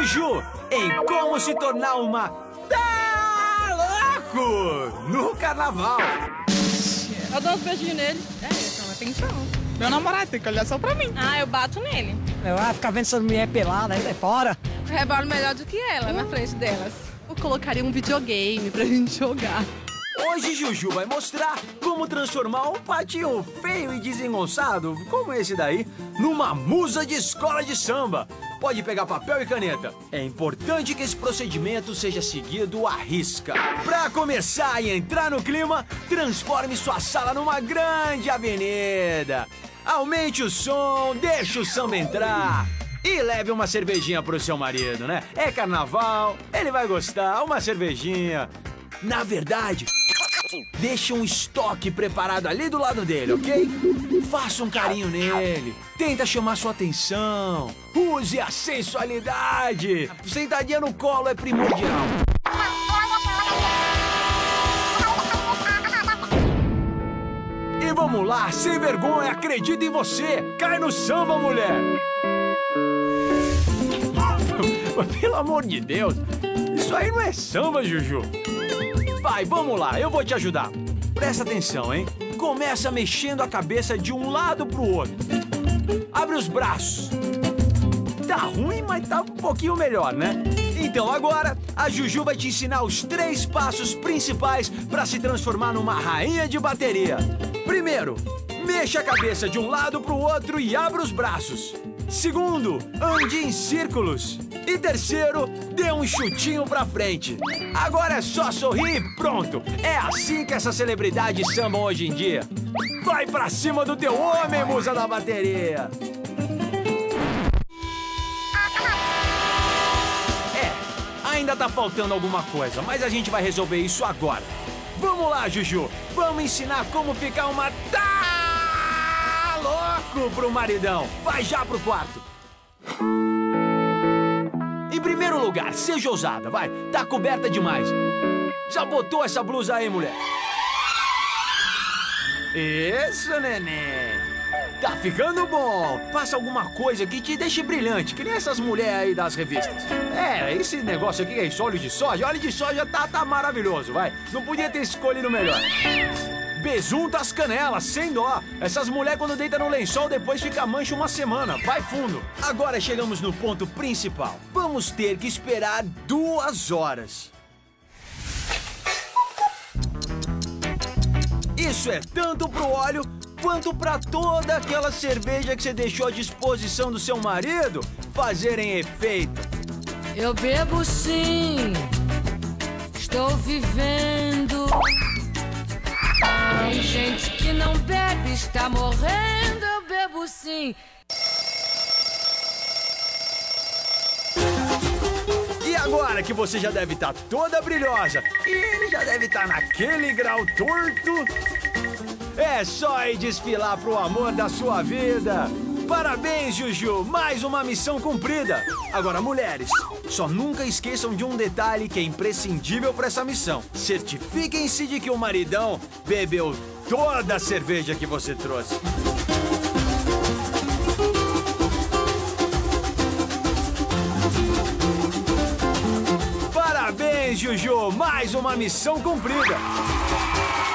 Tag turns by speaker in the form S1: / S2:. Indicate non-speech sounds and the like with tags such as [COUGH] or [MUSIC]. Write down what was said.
S1: Juju em como se tornar uma tá louco no carnaval.
S2: Eu dou uns beijinhos nele.
S3: É, é uma atenção.
S2: Meu namorado tem que olhar só pra mim.
S3: Ah, eu bato nele.
S4: Eu vai ficar vendo essas mulheres peladas aí, fora.
S3: Rebolo melhor do que ela na frente delas.
S2: Eu colocaria um videogame pra gente jogar.
S1: Hoje Juju vai mostrar como transformar um patinho feio e desengonçado, como esse daí, numa musa de escola de samba. Pode pegar papel e caneta. É importante que esse procedimento seja seguido à risca. Pra começar e entrar no clima, transforme sua sala numa grande avenida. Aumente o som, deixe o samba entrar. E leve uma cervejinha pro seu marido, né? É carnaval, ele vai gostar, uma cervejinha. Na verdade, deixe um estoque preparado ali do lado dele, ok? Faça um carinho nele. Tenta chamar sua atenção. Use a sensualidade. Sentadinha no colo é primordial. E vamos lá, sem vergonha, acredita em você. Cai no samba, mulher. [LAUGHS] Pelo amor de Deus, isso aí não é samba, Juju. Vai, vamos lá, eu vou te ajudar. Presta atenção, hein? Começa mexendo a cabeça de um lado pro outro. Abre os braços. Tá ruim, mas tá um pouquinho melhor, né? Então agora, a Juju vai te ensinar os três passos principais para se transformar numa rainha de bateria. Primeiro, mexa a cabeça de um lado pro outro e abra os braços. Segundo, ande em círculos. E terceiro, dê um chutinho pra frente. Agora é só sorrir e pronto. É assim que essa celebridade samba hoje em dia. Vai pra cima do teu homem, musa da bateria. É, ainda tá faltando alguma coisa, mas a gente vai resolver isso agora. Vamos lá, Juju. Vamos ensinar como ficar uma tá louco pro maridão. Vai já pro quarto. Em primeiro lugar, seja ousada, vai. Tá coberta demais. Já botou essa blusa aí, mulher? Isso, neném. Tá ficando bom. Faça alguma coisa que te deixe brilhante, que nem essas mulheres aí das revistas. É, esse negócio aqui é óleo de soja. Óleo de soja tá, tá maravilhoso, vai. Não podia ter escolhido melhor. Besunta as canelas, sem dó. Essas mulheres quando deitam no lençol depois fica mancha uma semana. Vai fundo. Agora chegamos no ponto principal. Vamos ter que esperar duas horas. Isso é tanto pro óleo quanto pra toda aquela cerveja que você deixou à disposição do seu marido fazerem efeito.
S5: Eu bebo sim, estou vivendo. Está morrendo. Eu bebo sim.
S1: E agora que você já deve estar toda brilhosa e ele já deve estar naquele grau torto, é só ir desfilar pro amor da sua vida. Parabéns, Juju! Mais uma missão cumprida! Agora, mulheres, só nunca esqueçam de um detalhe que é imprescindível para essa missão. Certifiquem-se de que o maridão bebeu toda a cerveja que você trouxe. Parabéns, Juju! Mais uma missão cumprida!